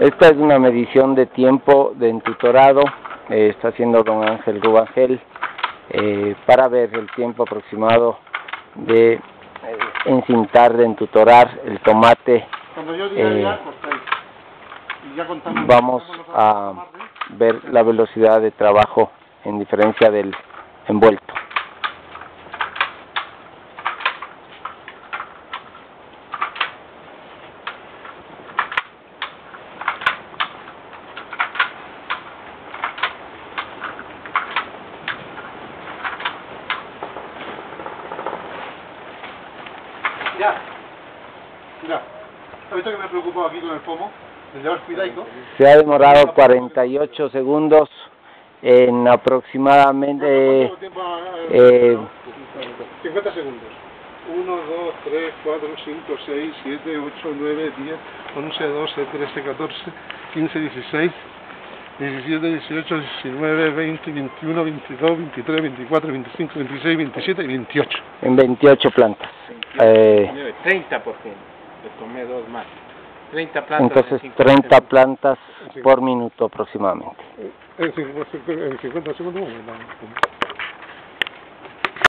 Esta es una medición de tiempo de entutorado, eh, está haciendo don Ángel Rubangel, eh, para ver el tiempo aproximado de eh, encintar, de entutorar el tomate. Cuando yo diga Eh, ya, cortáis. Y ya contamos. Vamos a ver la velocidad de trabajo en diferencia del envuelto. Ya. Mira, ¿has visto que me he preocupado aquí con el pomo? El llevar cuidaico. Se ha demorado 48 segundos en aproximadamente ¿Cuánto tiempo ha- eh, 50 segundos. 1, 2, 3, 4, 5, 6, 7, 8, 9, 10, 11, 12, 13, 14, 15, 16, 17, 18, 19, 20, 21, 22, 23, 24, 25, 26, 27 y 28. en 28 plantas. Eh, 30%. Le tomé dos más. 30 plantas. entonces en 50 30 minutos. plantas por minuto aproximadamente. En 50 segundos.